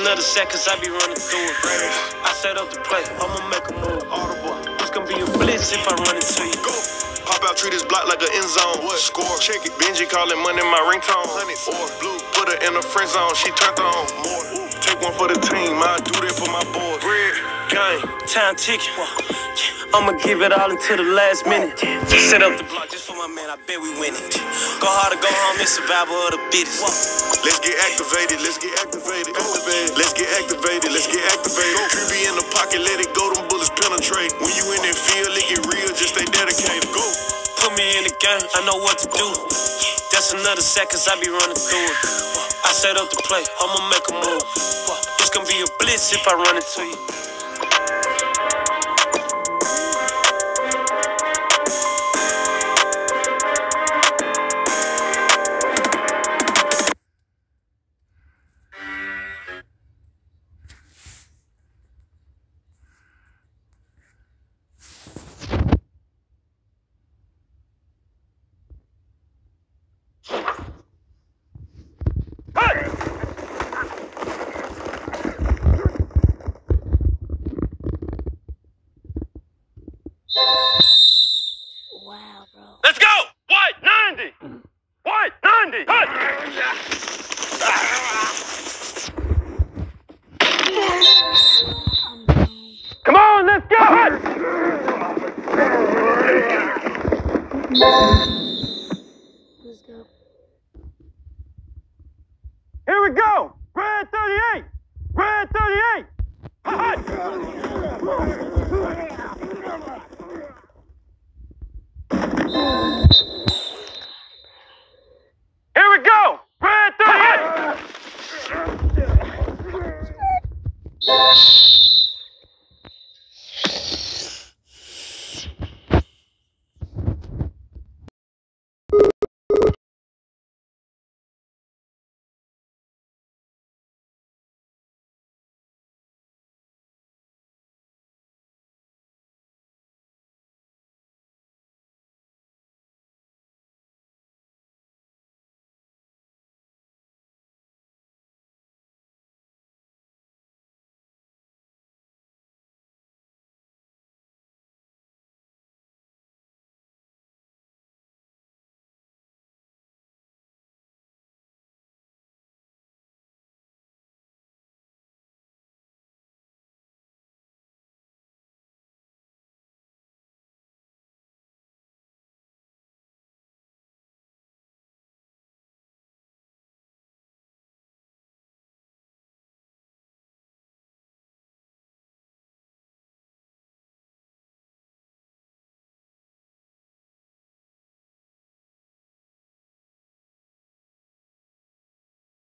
another set, cause I be running through it. I set up the play, I'ma make a move. Audible. It's gonna be a blitz if I run into you. Go. Pop out, treat this block like an end zone. What? Score, check it. Benji calling money my ringtone. Or blue, put her in the friend zone. She turned on. More. Take one for the team. I do that for my boy. Red, gang. Time ticking. I'ma give it all until the last minute. Set up the block just for my man, I bet we win it. Go hard or go home, it's survival of the fittest. Let's get activated. Let's get activated. activated. Let's get activated. Let's get activated. QB in the pocket, let it go. Them bullets penetrate. When you in that field, it get real. Just stay dedicated. Go. Put me in the game, I know what to do. That's another set, cause I be running through it. I set up the play, I'ma make a move. It's gonna be a blitz if I run into you. Let's go. Here we go! Red 38! Red 38! Hot! Here we go! Red 38!